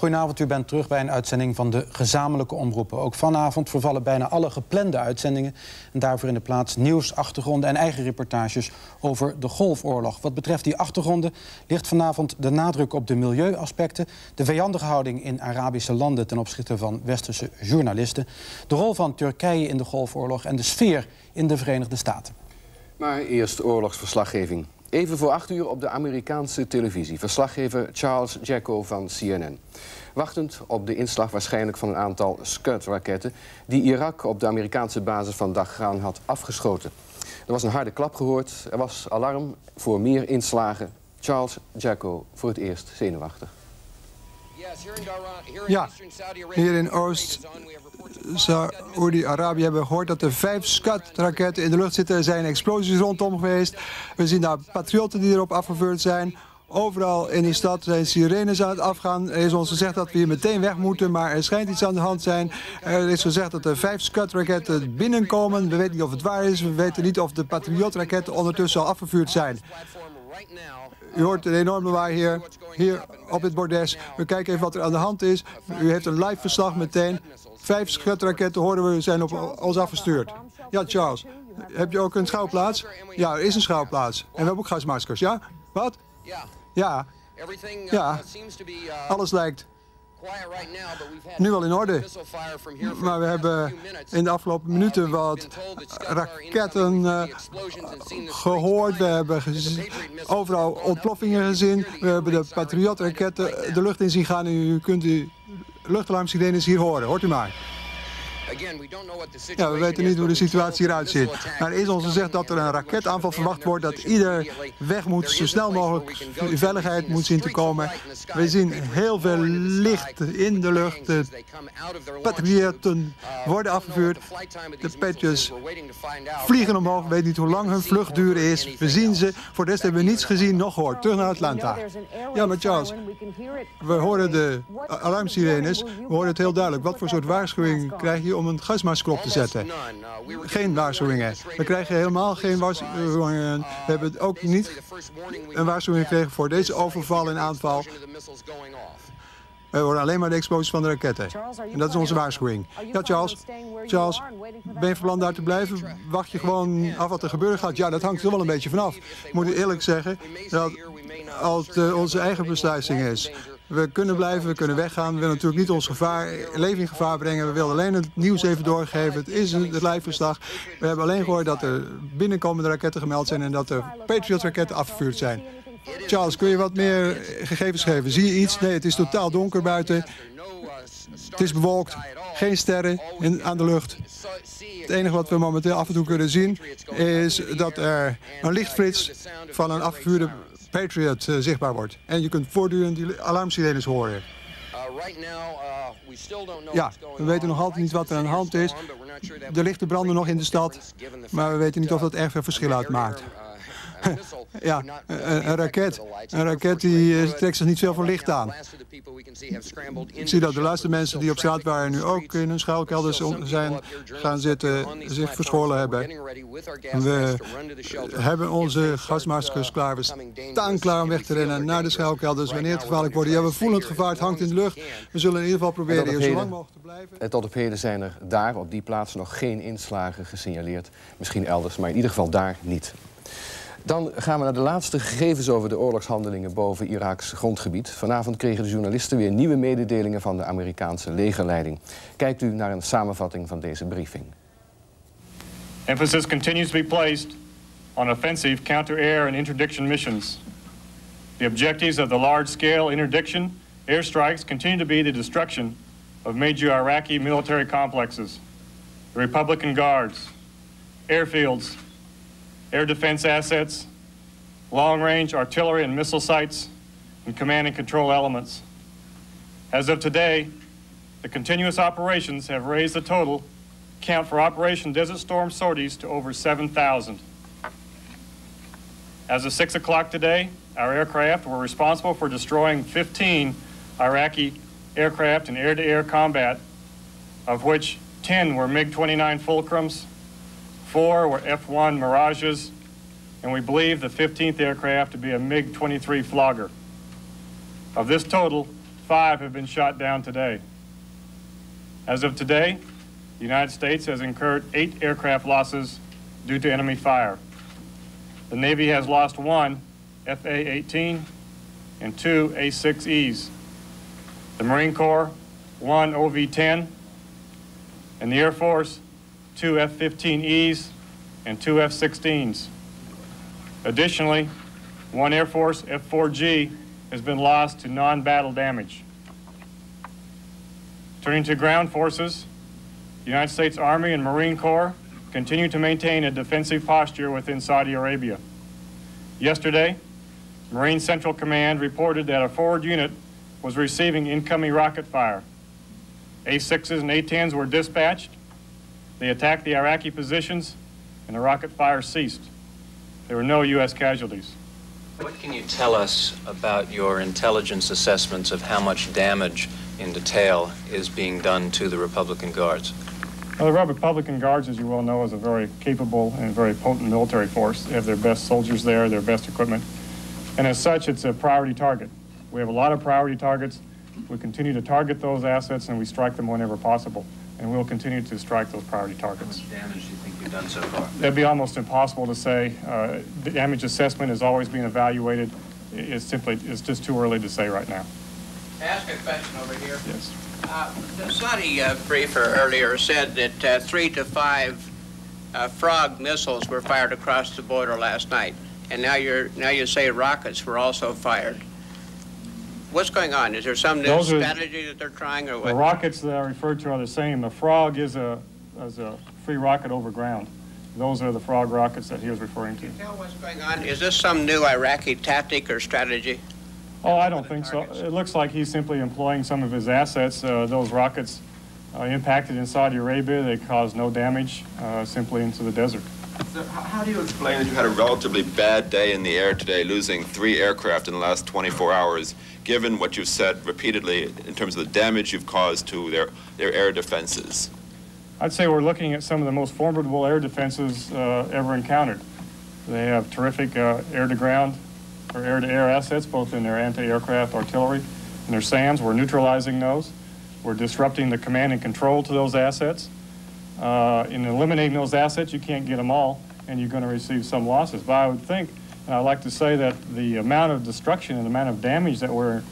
Goedenavond, u bent terug bij een uitzending van de gezamenlijke omroepen. Ook vanavond vervallen bijna alle geplande uitzendingen. En daarvoor in de plaats nieuws, achtergronden en eigen reportages over de Golfoorlog. Wat betreft die achtergronden ligt vanavond de nadruk op de milieuaspecten... de vijandige houding in Arabische landen ten opzichte van westerse journalisten... de rol van Turkije in de Golfoorlog en de sfeer in de Verenigde Staten. Maar eerst oorlogsverslaggeving. Even voor acht uur op de Amerikaanse televisie. Verslaggever Charles Jacko van CNN. Wachtend op de inslag waarschijnlijk van een aantal Scud-raketten... die Irak op de Amerikaanse basis van Dagran had afgeschoten. Er was een harde klap gehoord. Er was alarm voor meer inslagen. Charles Jacko voor het eerst zenuwachtig. Ja, hier in Oost-Saudi-Arabië hebben we gehoord dat er vijf Scud-raketten in de lucht zitten. Er zijn explosies rondom geweest. We zien daar patriotten die erop afgevuurd zijn. Overal in de stad zijn sirenes aan het afgaan. Er is ons gezegd dat we hier meteen weg moeten, maar er schijnt iets aan de hand zijn. Er is gezegd dat er vijf Scud-raketten binnenkomen. We weten niet of het waar is. We weten niet of de Patriot-raketten ondertussen al afgevuurd zijn. U hoort een enorm lawaai hier, hier op het bordes. We kijken even wat er aan de hand is. U heeft een live verslag meteen. Vijf schutraketten horen we zijn op ons afgestuurd. Ja, Charles. Heb je ook een schouwplaats? Ja, er is een schouwplaats. En we hebben ook gasmaskers, ja? Wat? Ja. Ja. Alles lijkt nu al in orde. Maar we hebben in de afgelopen minuten wat raketten uh, gehoord. We hebben overal ontploffingen gezien. We hebben de Patriot-raketten de lucht in zien gaan. En u kunt die luchtalarmsirenes hier horen. Hoort u maar. Ja, we weten niet hoe de situatie eruit ziet. Maar er is ons gezegd dat er een raketaanval verwacht wordt, dat ieder weg moet zo snel mogelijk in veiligheid moet zien te komen. We zien heel veel licht in de lucht. De patriotten worden afgevuurd. De petjes vliegen omhoog. We weten niet hoe lang hun vluchtduur is. We zien ze. Voor de rest hebben we niets gezien, nog gehoord. Terug naar Atlanta. Ja, maar Charles, we horen de alarmsirenes. We horen het heel duidelijk. Wat voor soort waarschuwing krijg je om een gasmasker op te zetten. Geen waarschuwingen. We krijgen helemaal geen waarschuwingen. We hebben ook niet een waarschuwing gekregen voor deze overval en aanval. We horen alleen maar de explosies van de raketten. En dat is onze waarschuwing. Ja, Charles. Charles, ben je van plan daar te blijven? Wacht je gewoon af wat er gebeuren gaat? Ja, dat hangt er wel een beetje vanaf. Ik moet eerlijk zeggen dat het onze eigen beslissing is. We kunnen blijven, we kunnen weggaan. We willen natuurlijk niet ons gevaar, leven in gevaar brengen. We willen alleen het nieuws even doorgeven. Het is een, het lijfverslag. We hebben alleen gehoord dat er binnenkomende raketten gemeld zijn... en dat er Patriot-raketten afgevuurd zijn. Charles, kun je wat meer gegevens geven? Zie je iets? Nee, het is totaal donker buiten. Het is bewolkt, geen sterren aan de lucht. Het enige wat we momenteel af en toe kunnen zien... is dat er een lichtflits van een afgevuurde Patriot uh, zichtbaar wordt. En je kunt voortdurend die alarmsirenes horen. Ja, we weten nog altijd niet wat er aan de hand is. De lichten branden nog in de stad, maar we weten niet of dat erg veel verschil uitmaakt. Ja, een, een, raket. Een raket die uh, trekt zich niet veel voor licht aan. Ik zie dat de laatste mensen die op straat waren nu ook in hun schuilkelders zijn gaan zitten, zich verscholen hebben. We hebben onze gasmaskers klaar. We staan klaar om weg te rennen naar de schuilkelders wanneer het gevaarlijk wordt. Ja, we voelen het gevaar, het hangt in de lucht. We zullen in ieder geval proberen hier zo lang mogelijk te blijven. En tot op heden zijn er daar, op die plaats, nog geen inslagen gesignaleerd. Misschien elders, maar in ieder geval daar niet. Dan gaan we naar de laatste gegevens over de oorlogshandelingen boven Iraks grondgebied. Vanavond kregen de journalisten weer nieuwe mededelingen van de Amerikaanse legerleiding. Kijkt u naar een samenvatting van deze briefing. Emphasis continues to be placed on offensive counter-air and interdiction missions. The objectives of the large-scale interdiction airstrikes continue to be the destruction of major Iraqi military complexes, the Republican Guards, airfields, air defense assets, long-range artillery and missile sites, and command and control elements. As of today, the continuous operations have raised the total count for Operation Desert Storm sorties to over 7,000. As of 6 o'clock today, our aircraft were responsible for destroying 15 Iraqi aircraft in air-to-air -air combat, of which 10 were MiG-29 Fulcrums, Four were F-1 Mirages, and we believe the 15th aircraft to be a MiG-23 Flogger. Of this total, five have been shot down today. As of today, the United States has incurred eight aircraft losses due to enemy fire. The Navy has lost one FA-18 and two A-6Es. The Marine Corps, one OV-10, and the Air Force, two F-15Es and two F-16s. Additionally, one Air Force F-4G has been lost to non-battle damage. Turning to ground forces, the United States Army and Marine Corps continue to maintain a defensive posture within Saudi Arabia. Yesterday, Marine Central Command reported that a forward unit was receiving incoming rocket fire. A-6s and A-10s were dispatched. They attacked the Iraqi positions, and the rocket fire ceased. There were no U.S. casualties. What can you tell us about your intelligence assessments of how much damage in detail is being done to the Republican Guards? Well, the Republican Guards, as you well know, is a very capable and very potent military force. They have their best soldiers there, their best equipment. And as such, it's a priority target. We have a lot of priority targets. We continue to target those assets and we strike them whenever possible. And we'll continue to strike those priority targets. How much damage do you think you've done so far? That'd be almost impossible to say. Uh, the damage assessment is always being evaluated. It's simply, it's just too early to say right now. Ask a question over here. Yes. Uh, The Saudi uh, briefer earlier said that uh, three to five uh, Frog missiles were fired across the border last night, and now you're, now you say rockets were also fired. What's going on? Is there some new are- strategy that they're trying, or what? The rockets that I referred to are the same. The Frog is a, is a free rocket over ground. Those are the Frog rockets that he was referring to. Tell what's going on. Is this some new Iraqi tactic or strategy? Oh, I don't think so. It looks like he's simply employing some of his assets. Uh, those rockets uh, impacted in Saudi Arabia. They caused no damage, uh, simply into the desert. So how do you explain that you had a relatively bad day in the air today, losing three aircraft in the last 24 hours, given what you've said repeatedly in terms of the damage you've caused to their, their air defenses? I'd say we're looking at some of the most formidable air defenses uh, ever encountered. They have terrific uh, air-to-ground or air-to-air assets, both in their anti-aircraft artillery and their SAMs. We're neutralizing those. We're disrupting the command and control to those assets. Uh, in eliminating those assets, you can't get them all, and you're going to receive some losses. But I would think, and I'd like to say that the amount of destruction and the amount of damage that we're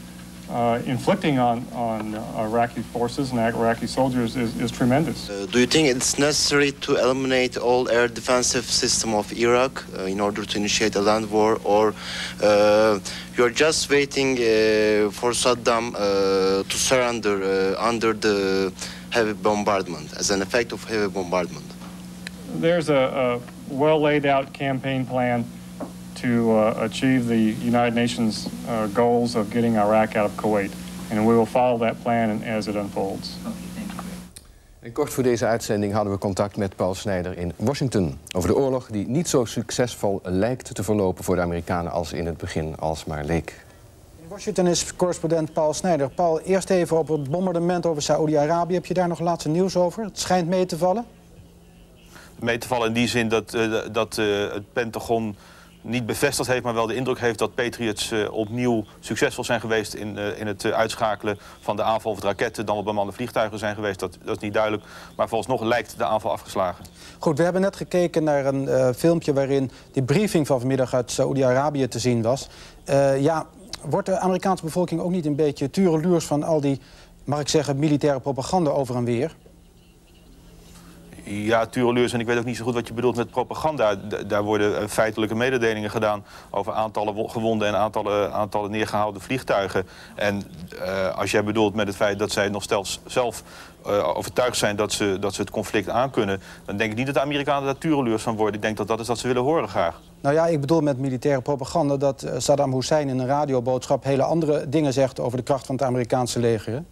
uh, inflicting on, on Iraqi forces and Iraqi soldiers is, is tremendous. Uh, do you think it's necessary to eliminate all air defensive system of Iraq uh, in order to initiate a land war, or uh, you're just waiting uh, for Saddam uh, to surrender uh, under the heavy bombardment as an effect of heavy bombardment? There's a, a well laid out campaign plan to uh, achieve the United Nations uh, goals of getting Iraq out of Kuwait. And we will follow that plan as it unfolds. En kort voor deze uitzending hadden we contact met Paul Snijder in Washington... over de oorlog die niet zo succesvol lijkt te verlopen voor de Amerikanen... als in het begin alsmaar leek. In Washington is correspondent Paul Snijder. Paul, eerst even op het bombardement over Saoedi-Arabië. Heb je daar nog laatste nieuws over? Het schijnt mee te vallen. mee te vallen in die zin dat, eh, dat eh, het Pentagon niet bevestigd heeft, maar wel de indruk heeft dat Patriots eh, opnieuw succesvol zijn geweest in, eh, in het eh, uitschakelen van de aanval van de raketten. Dan op bemande vliegtuigen zijn geweest, dat, dat is niet duidelijk. Maar volgens lijkt de aanval afgeslagen. Goed, we hebben net gekeken naar een filmpje waarin die briefing van vanmiddag uit Saoedi-Arabië te zien was. Ja, wordt de Amerikaanse bevolking ook niet een beetje tureluurs van al die, mag ik zeggen, militaire propaganda over en weer? Ja, tureluurs, en ik weet ook niet zo goed wat je bedoelt met propaganda. Daar worden eh, feitelijke mededelingen gedaan over aantallen wo- gewonden en aantallen, aantallen neergehouden vliegtuigen. En eh, als jij bedoelt met het feit dat zij nog steeds zelf eh, overtuigd zijn dat ze, dat ze het conflict aankunnen, dan denk ik niet dat de Amerikanen daar tureluurs van worden. Ik denk dat dat is wat ze willen horen graag. Nou ja, ik bedoel met militaire propaganda dat eh, Saddam Hussein in een radioboodschap hele andere dingen zegt over de kracht van het Amerikaanse leger.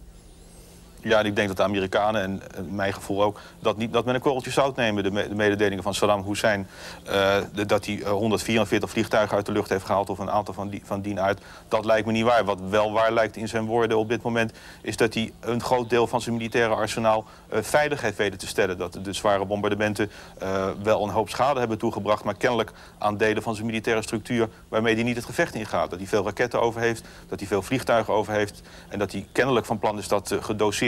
Ja, en ik denk dat de Amerikanen, en eh, mijn gevoel ook, dat, niet, dat met een korreltje zout nemen. De, me- de mededelingen van Saddam Hussein, eh, de- dat hij eh, 144 vliegtuigen uit de lucht heeft gehaald... of een aantal van, die, van dien uit, dat lijkt me niet waar. Wat wel waar lijkt in zijn woorden op dit moment... is dat hij een groot deel van zijn militaire arsenaal eh, veilig heeft weten te stellen. Dat de zware bombardementen eh, wel een hoop schade hebben toegebracht... maar kennelijk aan delen van zijn militaire structuur... waarmee hij niet het gevecht ingaat. Dat hij veel raketten over heeft, dat hij veel vliegtuigen over heeft... en dat hij kennelijk van plan is dat eh,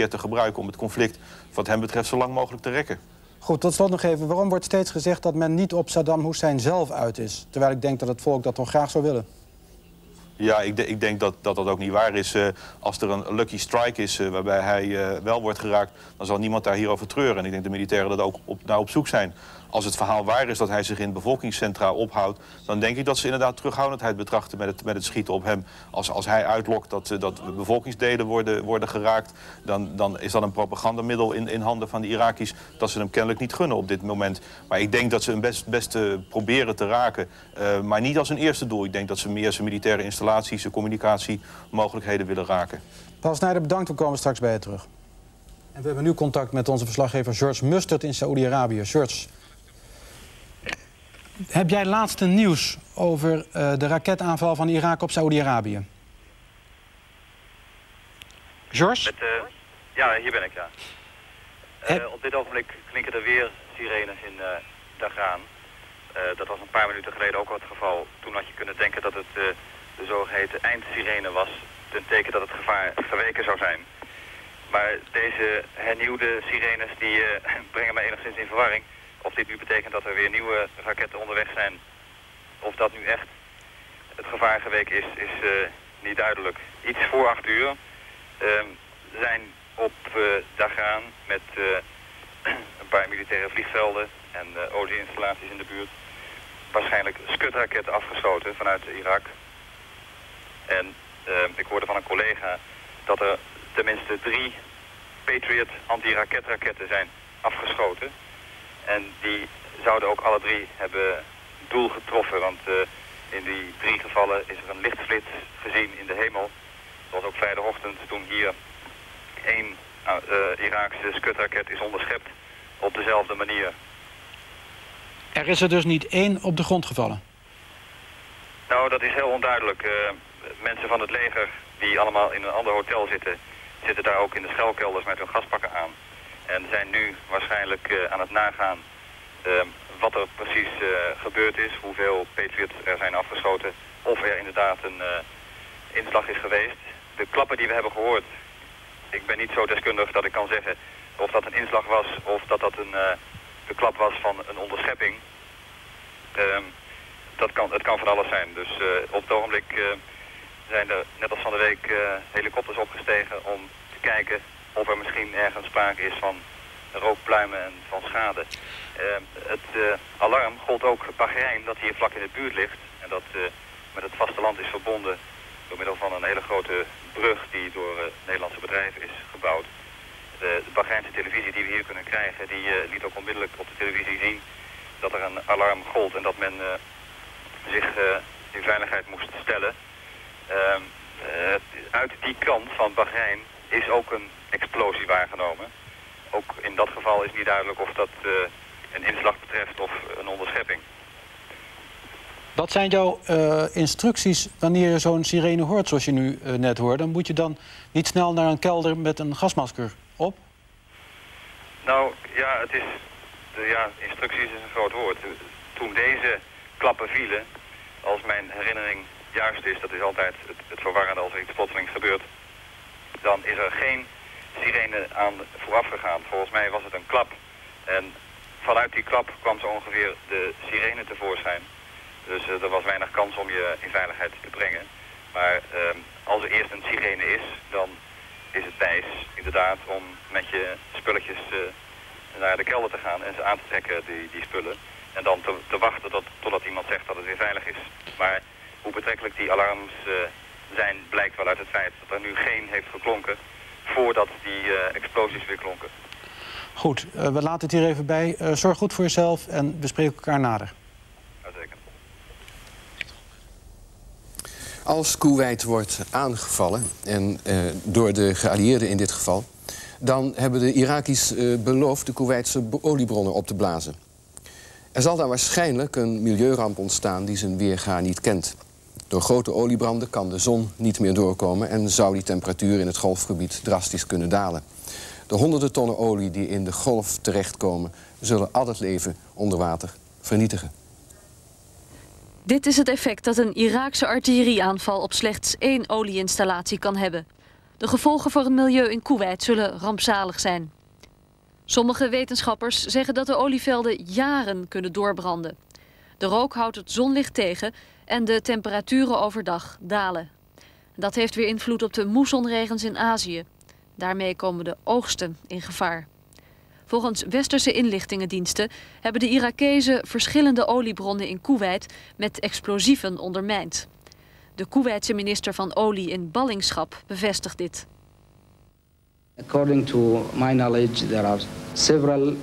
te gebruiken... om het conflict wat hem betreft zo lang mogelijk te rekken. Goed, tot slot nog even. Waarom wordt steeds gezegd dat men niet op Saddam Hussein zelf uit is? Terwijl ik denk dat het volk dat toch graag zou willen. Ja, ik, de- ik denk dat, dat dat ook niet waar is. Eh, als er een lucky strike is eh, waarbij hij eh, wel wordt geraakt... dan zal niemand daar hierover treuren. En ik denk dat de militairen dat ook op, naar op zoek zijn. Als het verhaal waar is dat hij zich in bevolkingscentra ophoudt... dan denk ik dat ze inderdaad terughoudendheid betrachten met het, met het schieten op hem. Als, als hij uitlokt dat, eh, dat bevolkingsdelen worden, worden geraakt... Dan, dan is dat een propagandamiddel in, in handen van de Iraki's... dat ze hem kennelijk niet gunnen op dit moment. Maar ik denk dat ze hem best, best eh, proberen te raken. eh, maar niet als een eerste doel. Ik denk dat ze meer zijn militaire installaties... zijn communicatiemogelijkheden willen raken. Paul Snijder, bedankt. We komen straks bij je terug. En we hebben nu contact met onze verslaggever George Mustard in Saoedi-Arabië. George, heb jij laatste nieuws over eh, de raketaanval van Irak op Saoedi-Arabië? George? Met, eh, ja, hier ben ik, ja. Eh, op dit ogenblik klinken er weer sirenes in eh Dagaan. Eh, dat was een paar minuten geleden ook al het geval. Toen had je kunnen denken dat het eh, de zogeheten eindsirene was. Ten teken dat het gevaar geweken zou zijn. Maar deze hernieuwde sirenes die eh, brengen mij enigszins in verwarring. Of dit nu betekent dat er weer nieuwe raketten onderweg zijn. Of dat nu echt het gevaar geweken is, is eh, niet duidelijk. Iets voor acht uur ehm, zijn op eh Dagaan met eh, een paar militaire vliegvelden en olieinstallaties in de buurt waarschijnlijk skutraketten afgeschoten vanuit Irak. En ehm, ik hoorde van een collega dat er tenminste drie Patriot anti-raketraketten zijn afgeschoten. En die zouden ook alle drie hebben doel getroffen, want eh, in die drie gevallen is er een lichtflits gezien in de hemel. Dat was ook vrijdagochtend toen hier één eh, Iraakse skutraket is onderschept op dezelfde manier. Er is er dus niet één op de grond gevallen. Nou, dat is heel onduidelijk. Eh, mensen van het leger die allemaal in een ander hotel zitten, zitten daar ook in de schuilkelders met hun gaspakken aan. En zijn nu waarschijnlijk eh, aan het nagaan eh, wat er precies eh, gebeurd is, hoeveel Patriots er zijn afgeschoten, of er inderdaad een eh, inslag is geweest. De klappen die we hebben gehoord, ik ben niet zo deskundig dat ik kan zeggen of dat een inslag was of dat dat een, de klap was van een onderschepping. Ehm, dat kan, het kan van alles zijn. Dus op het ogenblik zijn er, net als van de week, helikopters opgestegen om te kijken of er misschien ergens sprake is van rookpluimen en van schade. Ehm, het eh, alarm gold ook Bahrein, dat hier vlak in de buurt ligt en dat eh, met het vasteland is verbonden door middel van een hele grote brug die door eh, Nederlandse bedrijven is gebouwd. De, de Bahreinse televisie die we hier kunnen krijgen, die liet ook onmiddellijk op de televisie zien dat er een alarm gold en dat men zich in veiligheid moest stellen. Ehm, eh, uit die kant van Bahrein is ook een explosie waargenomen. Ook in dat geval is niet duidelijk of dat eh, een inslag betreft of een onderschepping. Wat zijn jouw eh, instructies wanneer je zo'n sirene hoort zoals je nu eh, net hoorde? Moet je dan niet snel naar een kelder met een gasmasker op? Nou ja, het is, de, ja, instructies is een groot woord. Toen deze klappen vielen, als mijn herinnering juist is, dat is altijd het, het verwarrende als er iets plotselings gebeurt, dan is er geen sirene aan vooraf gegaan. Volgens mij was het een klap. En vanuit die klap kwam zo ongeveer de sirene tevoorschijn. Dus eh, er was weinig kans om je in veiligheid te brengen. Maar ehm, als er eerst een sirene is, dan is het wijs inderdaad om met je spulletjes eh, naar de kelder te gaan en ze aan te trekken, die, die spullen. En dan te, te wachten tot, totdat iemand zegt dat het weer veilig is. Maar hoe betrekkelijk die alarms eh, zijn, blijkt wel uit het feit dat er nu geen heeft geklonken voordat die eh, explosies weer klonken. Goed, eh, we laten het hier even bij. Eh, zorg goed voor jezelf en we spreken elkaar nader. Als Kuwait wordt aangevallen, en eh, door de geallieerden in dit geval... Dan hebben de Iraki's uh, beloofd de Koeweitse oliebronnen op te blazen. Er zal daar waarschijnlijk een milieuramp ontstaan die zijn weerga niet kent. Door grote oliebranden kan de zon niet meer doorkomen... en zou die temperatuur in het golfgebied drastisch kunnen dalen. De honderden tonnen olie die in de golf terechtkomen... zullen al het leven onder water vernietigen. Dit is het effect dat een Iraakse artillerieaanval op slechts één olieinstallatie kan hebben. De gevolgen voor het milieu in Kuwait zullen rampzalig zijn. Sommige wetenschappers zeggen dat de olievelden jaren kunnen doorbranden. De rook houdt het zonlicht tegen en de temperaturen overdag dalen. Dat heeft weer invloed op de moessonregens in Azië. Daarmee komen de oogsten in gevaar. Volgens westerse inlichtingendiensten hebben de Irakezen verschillende oliebronnen in Kuwait met explosieven ondermijnd. De Koeweitse minister van Olie in ballingschap bevestigt dit. According to my knowledge, there are several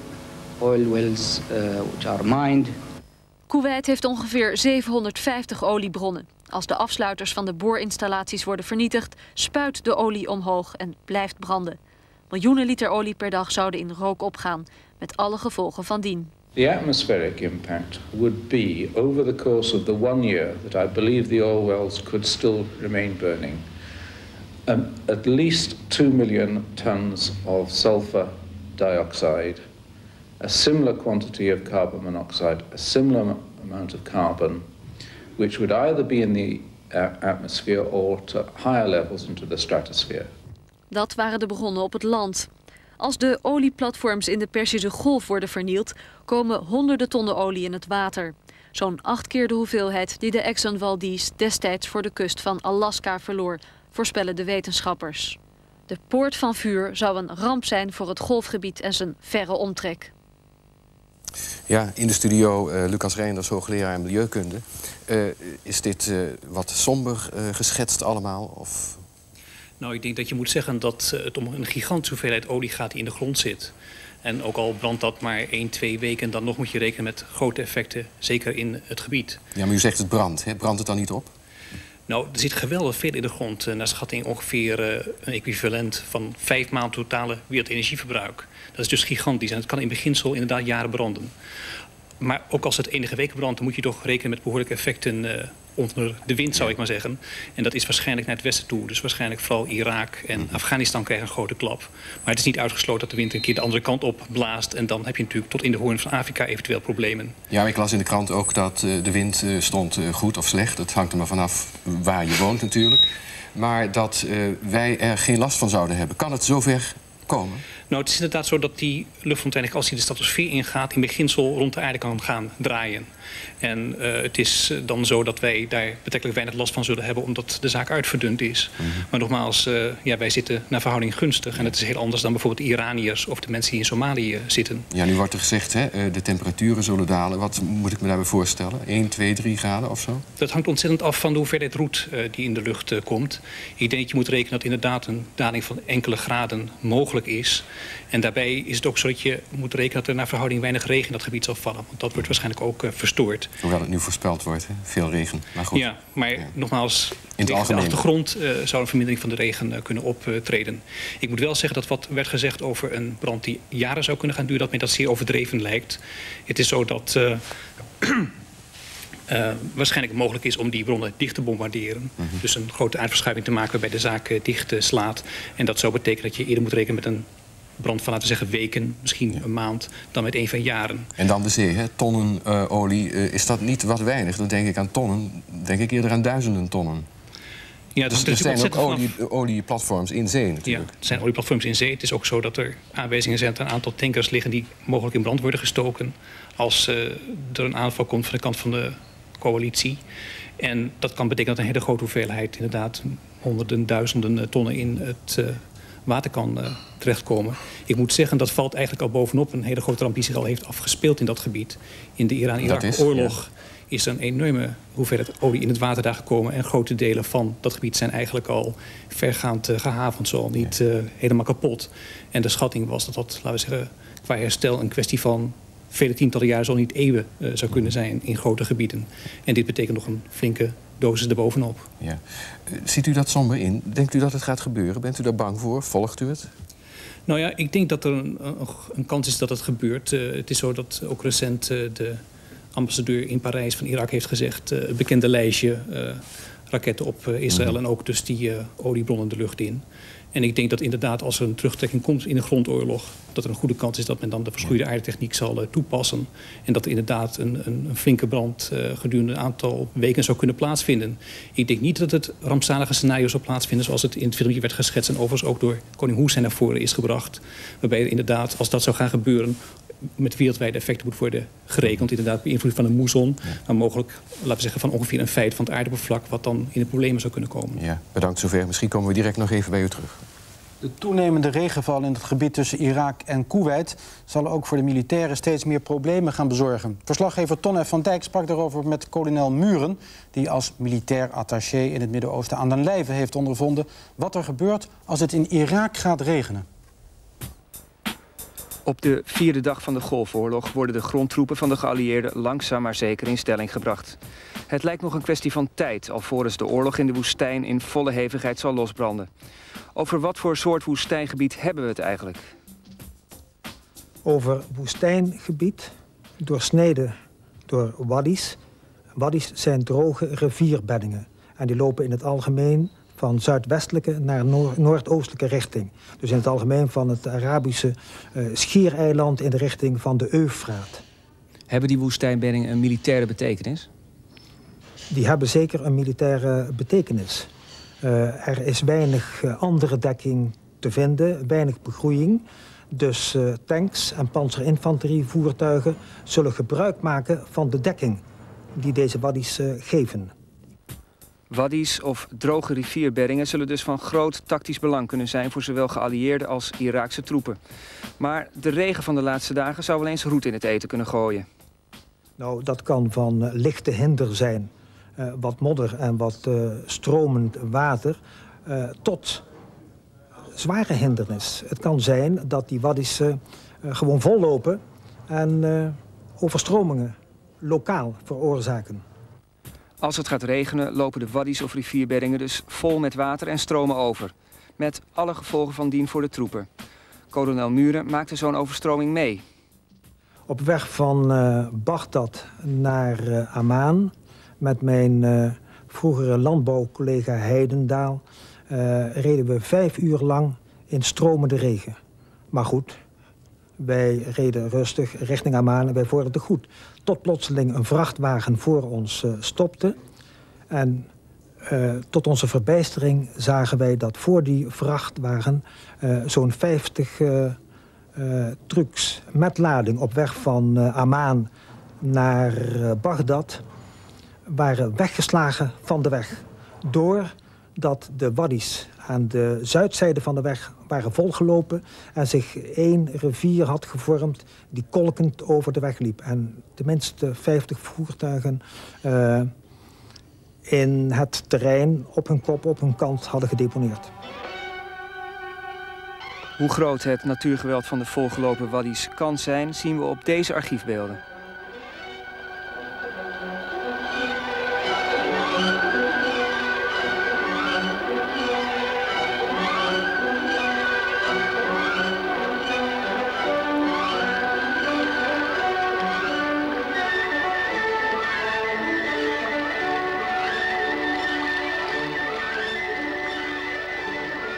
oil wells uh, which are mined. Kuwait heeft ongeveer 750 oliebronnen. Als de afsluiters van de boorinstallaties worden vernietigd, spuit de olie omhoog en blijft branden. Miljoenen liter olie per dag zouden in rook opgaan, met alle gevolgen van dien. The atmospheric impact would be over the course of the one year that I believe the oil wells could still remain burning. Um, at least 2 million tons of sulfur dioxide, a similar quantity of carbon monoxide, a similar amount of carbon, which would either be in the uh, atmosphere or to higher levels into the stratosphere. Dat waren de bronnen op het land. Als de olieplatforms in de Persische Golf worden vernield, komen honderden tonnen olie in het water. Zo'n acht keer de hoeveelheid die de Exxon Valdez destijds voor de kust van Alaska verloor, voorspellen de wetenschappers. De poort van vuur zou een ramp zijn voor het golfgebied en zijn verre omtrek. Ja, in de studio uh, Lucas Reinders, hoogleraar milieukunde. Uh, is dit uh, wat somber geschetst allemaal? Of nou, ik denk dat je moet zeggen dat eh, het om een gigantische hoeveelheid olie gaat die in de grond zit. En ook al brandt dat maar 1, 2 weken, dan nog moet je rekenen met grote effecten, zeker in het gebied. Ja, maar u zegt het brandt. Hè? Brandt het dan niet op? Nou, er zit geweldig veel in de grond. Naar schatting ongeveer uh, een equivalent van vijf maanden totale wereldenergieverbruik. Dat is dus gigantisch en het kan in beginsel inderdaad jaren branden. Maar ook als het enige weken brandt, dan moet je toch rekenen met behoorlijke effecten uh, onder de wind, zou ik maar zeggen. En dat is waarschijnlijk naar het westen toe. Dus waarschijnlijk vooral Irak en mhm. Afghanistan krijgen een grote klap. Maar het is niet uitgesloten dat de wind een keer de andere kant op blaast. En dan heb je natuurlijk tot in de hoorn van Afrika eventueel problemen. Ja, ik las in de krant ook dat uh, de wind uh, stond uh, goed of slecht. Dat hangt er maar vanaf waar je woont natuurlijk. Maar dat wij er geen last van zouden hebben. Kan het zover komen? Nou, het is inderdaad zo dat die luchtfontein, als hij de stratosfeer ingaat, in beginsel rond de aarde kan gaan draaien. En uh, het is eh, dan zo dat wij daar betrekkelijk weinig last van zullen hebben... omdat de zaak uitverdund is. Mm -hmm. Maar nogmaals, uh, ja, wij zitten naar verhouding gunstig. En het is heel anders dan bijvoorbeeld Iraniërs of de mensen die in Somalië zitten. Ja, nu wordt er gezegd, hè, de temperaturen zullen dalen. Wat moet ik me daarbij voorstellen? 1, 2, 3 graden of zo? Dat hangt ontzettend af van de hoeveelheid roet uh, die in de lucht komt. Ik denk dat je moet rekenen dat inderdaad een daling van enkele graden mogelijk is... En daarbij is het ook zo dat je moet rekenen dat er naar verhouding weinig regen in dat gebied zal vallen. Want dat wordt waarschijnlijk ook uh, verstoord. Hoewel het nu voorspeld wordt, hè? veel regen. Maar goed. Ja, maar ja. nogmaals, in de achtergrond uh, zou een vermindering van de regen uh, kunnen optreden. Ik moet wel zeggen dat wat werd gezegd over een brand die jaren zou kunnen gaan duren... dat mij dat zeer overdreven lijkt. Het is zo dat... Uh, waarschijnlijk mogelijk is om die bronnen dicht te bombarderen. Mm -hmm. Dus een grote aardverschuiving te maken waarbij de zaak dicht uh, slaat. En dat zou betekenen dat je eerder moet rekenen met een brand van, laten we zeggen, weken, misschien een maand, dan met een van jaren. En dan de zee, hè? tonnen uh, olie. Uh, is dat niet wat weinig? Dan denk ik aan tonnen, denk ik eerder aan duizenden tonnen. Ja, dus, er zijn ook olie, olieplatforms in zee natuurlijk. Ja, er zijn olieplatforms in zee. Het is ook zo dat er aanwijzingen zijn dat een aantal tankers liggen... die mogelijk in brand worden gestoken als uh, er een aanval komt van de kant van de coalitie. En dat kan betekenen dat een hele grote hoeveelheid, inderdaad honderden, duizenden tonnen in het water kan uh, terechtkomen. Ik moet zeggen, dat valt eigenlijk al bovenop een hele grote ramp die zich al heeft afgespeeld in dat gebied. In de Iran-Irak-oorlog is, er een enorme hoeveelheid olie in het water daar gekomen. En grote delen van dat gebied zijn eigenlijk al vergaand uh, gehavend, zo niet uh, helemaal kapot. En de schatting was dat dat, laten we zeggen, qua herstel een kwestie van vele tientallen jaren, zo niet eeuwen, zou kunnen zijn in grote gebieden. En dit betekent nog een flinke dosis erbovenop. Ja. Ziet u dat somber in? Denkt u dat het gaat gebeuren? Bent u daar bang voor? Volgt u het? Nou ja, ik denk dat er een, een kans is dat het gebeurt. Uh, het is zo dat ook recent uh, de ambassadeur in Parijs van Irak heeft gezegd... Uh, het bekende lijstje raketten op Israël mm. en ook dus die oliebronnen de lucht in. En ik denk dat inderdaad als er een terugtrekking komt in de grondoorlog... dat er een goede kans is dat men dan de verschroeide aardetechniek zal uh, toepassen. En dat er inderdaad een, een, een flinke brand uh, gedurende een aantal weken zou kunnen plaatsvinden. Ik denk niet dat het rampzalige scenario zou plaatsvinden... zoals het in het filmpje werd geschetst en overigens ook door koning Hussein naar voren is gebracht. Waarbij er inderdaad, als dat zou gaan gebeuren met wereldwijde effecten moet worden gerekend. Inderdaad, beïnvloed van een moesson. Maar mogelijk, laten we zeggen, van ongeveer een feit van het aardoppervlak... wat dan in de problemen zou kunnen komen. Ja, bedankt zover. Misschien komen we direct nog even bij u terug. De toenemende regenval in het gebied tussen Irak en Kuwait... zal ook voor de militairen steeds meer problemen gaan bezorgen. Verslaggever Ton F. van Dijk sprak daarover met kolonel Muren... die als militair attaché in het Midden-Oosten aan den lijve heeft ondervonden... wat er gebeurt als het in Irak gaat regenen. Op de vierde dag van de Golfoorlog worden de grondtroepen van de geallieerden langzaam maar zeker in stelling gebracht. Het lijkt nog een kwestie van tijd, alvorens de oorlog in de woestijn in volle hevigheid zal losbranden. Over wat voor soort woestijngebied hebben we het eigenlijk? Over woestijngebied, doorsneden door waddies. Waddies zijn droge rivierbeddingen. En die lopen in het algemeen van zuidwestelijke naar noordoostelijke richting. Dus in het algemeen van het Arabische uh, schiereiland in de richting van de Eufraat. Hebben die woestijnbeddingen een militaire betekenis? Die hebben zeker een militaire betekenis. Uh, er is weinig uh, andere dekking te vinden, weinig begroeiing. Dus uh, tanks en panzerinfanterievoertuigen zullen gebruik maken van de dekking die deze waddies geven. Waddies of droge rivierbeddingen zullen dus van groot tactisch belang kunnen zijn voor zowel geallieerde als Iraakse troepen. Maar de regen van de laatste dagen zou wel eens roet in het eten kunnen gooien. Nou, dat kan van uh, lichte hinder zijn, uh, wat modder en wat uh, stromend water, tot zware hindernis. Het kan zijn dat die waddies gewoon vollopen en overstromingen lokaal veroorzaken. Als het gaat regenen lopen de waddies of rivierbeddingen dus vol met water en stromen over. Met alle gevolgen van dien voor de troepen. Kolonel Muren maakte zo'n overstroming mee. Op weg van uh, naar uh, Amman met mijn uh, vroegere landbouwcollega Heidendaal... reden we vijf uur lang in stromende regen. Maar goed, wij reden rustig richting Amman en wij vorderden goed. Tot plotseling een vrachtwagen voor ons uh, stopte. En uh, tot onze verbijstering zagen wij dat voor die vrachtwagen... Uh, zo'n 50 trucks met lading op weg van Amman naar Bagdad... waren weggeslagen van de weg. Doordat de waddies aan de zuidzijde van de weg waren volgelopen... en zich één rivier had gevormd die kolkend over de weg liep. En tenminste 50 voertuigen uh, in het terrein op hun kop, op hun kant hadden gedeponeerd. Hoe groot het natuurgeweld van de volgelopen waddies kan zijn... zien we op deze archiefbeelden.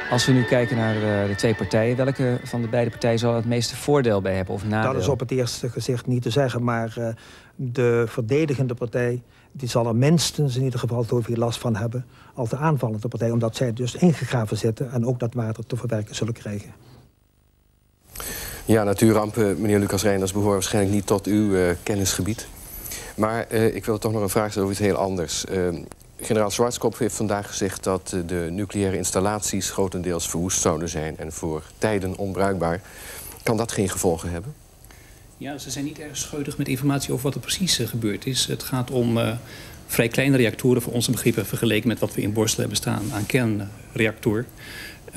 Als we nu kijken naar de, de, twee partijen, welke van de beide partijen zal het meeste voordeel bij hebben of nadeel? Dat is op het eerste gezicht niet te zeggen, maar uh, de verdedigende partij die zal er minstens in ieder geval zoveel last van hebben als de aanvallende partij, omdat zij dus ingegraven zitten en ook dat water te verwerken zullen krijgen. Ja, natuurrampen, meneer Lucas Reinders, behoren waarschijnlijk niet tot uw uh, kennisgebied. Maar uh, ik wil toch nog een vraag stellen over iets heel anders. Uh, Generaal Schwarzkopf heeft vandaag gezegd dat eh, de nucleaire installaties grotendeels verwoest zouden zijn en voor tijden onbruikbaar. Kan dat geen gevolgen hebben? Ja, ze zijn niet erg scheutig met informatie over wat er precies uh, gebeurd is. Het gaat om uh, vrij kleine reactoren voor onze begrippen vergeleken met wat we in Borstel hebben staan aan kernreactor.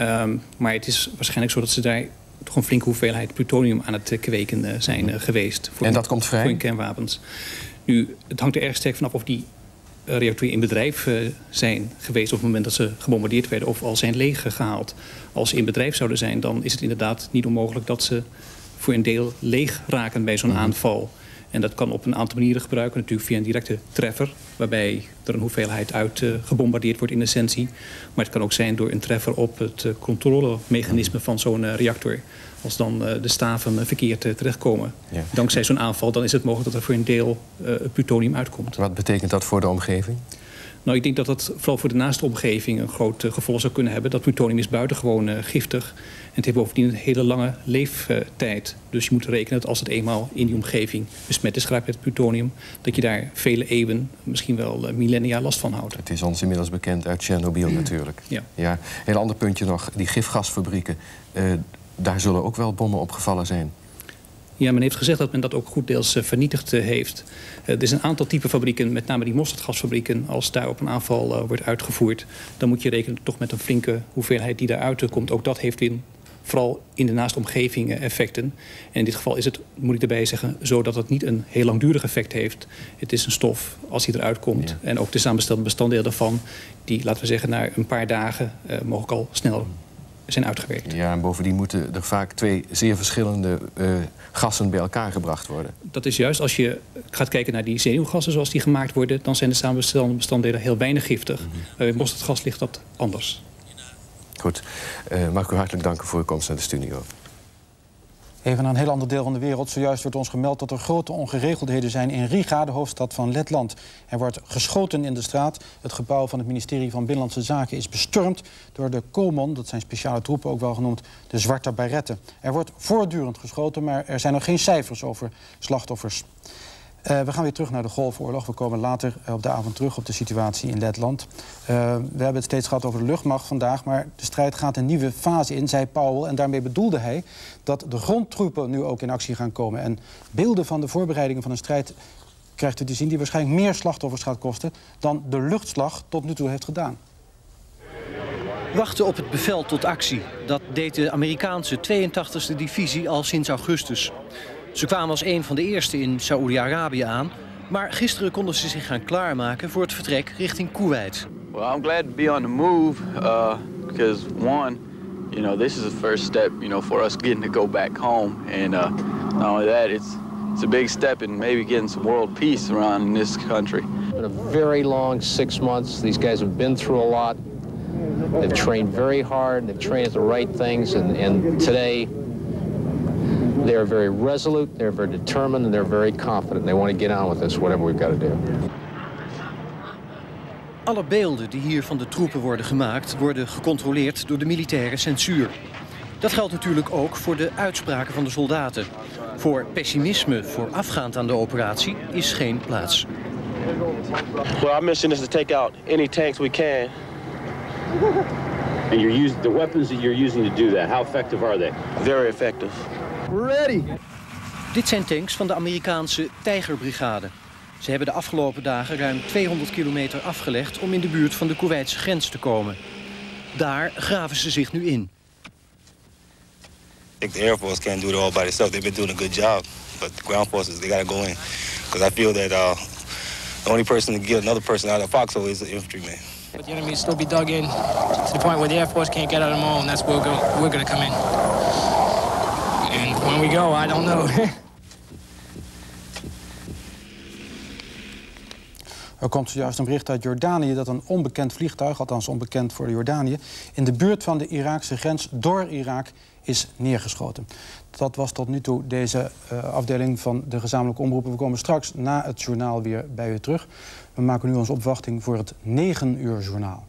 Um, maar het is waarschijnlijk zo dat ze daar toch een flinke hoeveelheid plutonium aan het kweken zijn geweest. Voor en dat komt vrij? Voor kernwapens. Nu, het hangt er erg sterk vanaf of die reactoren in bedrijf uh, zijn geweest op het moment dat ze gebombardeerd werden of al zijn leeggehaald. Als ze in bedrijf zouden zijn, dan is het inderdaad niet onmogelijk dat ze voor een deel leeg raken bij zo'n mhm. aanval. En dat kan op een aantal manieren gebruiken. Natuurlijk via een directe treffer, waarbij er een hoeveelheid uit uh, gebombardeerd wordt in essentie. Maar het kan ook zijn door een treffer op het uh, controlemechanisme van zo'n uh, reactor. Als dan de staven verkeerd terechtkomen. Ja. Dankzij zo'n aanval dan is het mogelijk dat er voor een deel plutonium uitkomt. Wat betekent dat voor de omgeving? Nou, ik denk dat dat vooral voor de naaste omgeving een groot gevolg zou kunnen hebben. Dat plutonium is buitengewoon giftig. En het heeft bovendien een hele lange leeftijd. Dus je moet rekenen dat als het eenmaal in die omgeving besmet is geraakt met plutonium... dat je daar vele eeuwen, misschien wel eh, millennia last van houdt. Het is ons inmiddels bekend uit Tsjernobyl natuurlijk. Ja. ja. Een ander puntje nog, die gifgasfabrieken. Uh, daar zullen ook wel bommen opgevallen zijn. Ja, men heeft gezegd dat men dat ook goed deels uh, vernietigd heeft. er is een aantal type fabrieken, met name die mosterdgasfabrieken. Als daar op een aanval wordt uitgevoerd... dan moet je rekenen toch met een flinke hoeveelheid die daaruit komt. Ook dat heeft weer vooral in de naaste omgeving effecten. En in dit geval is het, moet ik erbij zeggen, zo dat het niet een heel langdurig effect heeft. Het is een stof, als hij eruit komt, en ook de samenstelde bestanddelen daarvan, die, laten we zeggen, na een paar dagen uh, mogelijk al snel zijn uitgewerkt. Ja, en bovendien moeten er vaak twee zeer verschillende uh, gassen bij elkaar gebracht worden. Dat is juist. Als je gaat kijken naar die zenuwgassen zoals die gemaakt worden... dan zijn de samenstelde bestanddelen heel weinig giftig. Mm -hmm. Bij mosterdgas ligt dat anders. Goed. Uh, mag ik u hartelijk danken voor uw komst naar de studio. Even naar een heel ander deel van de wereld. Zojuist wordt ons gemeld dat er grote ongeregeldheden zijn in Riga, de hoofdstad van Letland. Er wordt geschoten in de straat. Het gebouw van het ministerie van Binnenlandse Zaken is bestormd door de Komon, dat zijn speciale troepen ook wel genoemd, de Zwarte Baretten. Er wordt voortdurend geschoten, maar er zijn nog geen cijfers over slachtoffers. Uh, we gaan weer terug naar de Golfoorlog. We komen later op de avond terug op de situatie in Letland. Uh, we hebben het steeds gehad over de luchtmacht vandaag... maar de strijd gaat een nieuwe fase in, zei Powell. En daarmee bedoelde hij dat de grondtroepen nu ook in actie gaan komen. En beelden van de voorbereidingen van een strijd krijgt u te zien... die waarschijnlijk meer slachtoffers gaat kosten... dan de luchtslag tot nu toe heeft gedaan. Wachten op het bevel tot actie. Dat deed de Amerikaanse 82e divisie al sinds augustus. Ze kwamen als een van de eerste in Saoedi-Arabië aan, maar gisteren konden ze zich gaan klaarmaken voor het vertrek richting Kuwait. Well, I'm glad to be on the move uh, because one, you know, this is the first step, you know, for us getting to go back home, and uh, not only that, it's it's a big step in maybe getting some world peace around in this country. It's been a very long six months. These guys have been through a lot. They've trained very hard. They've trained at the right things, and, and today They are very resolute, they're very determined, and they're very confident. They want to get on with this, whatever we've got to do. Alle beelden die hier van de troepen worden gemaakt... worden gecontroleerd door de militaire censuur. Dat geldt natuurlijk ook voor de uitspraken van de soldaten. Voor pessimisme voorafgaand aan de operatie is geen plaats. Well, our mission is to take out any tanks we can. And you're using the weapons that you're using to do that. How effective are they? Very effective. Ready. Dit zijn tanks van de Amerikaanse Tijgerbrigade. Ze hebben de afgelopen dagen ruim 200 kilometer afgelegd om in de buurt van de Koeweitse grens te komen. Daar graven ze zich nu in. I think the Air Force can't do it all by themselves. They've been doing a good job, but the ground forces they got to go in because I feel that uh, the only person to get another person out of the foxhole is the infantryman. But the enemy still be dug in to the point where the Air Force can't get out of them all, and that's where we're, we're going to come in. When we go, I don't know. Er komt zojuist een bericht uit Jordanië dat een onbekend vliegtuig, althans onbekend voor de Jordanië, in de buurt van de Iraakse grens door Irak is neergeschoten. Dat was tot nu toe deze uh, afdeling van de gezamenlijke omroepen. We komen straks na het journaal weer bij u terug. We maken nu onze opwachting voor het 9 uur journaal.